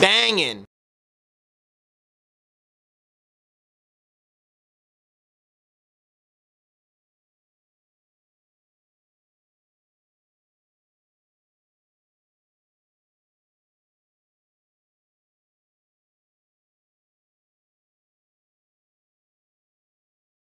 banging.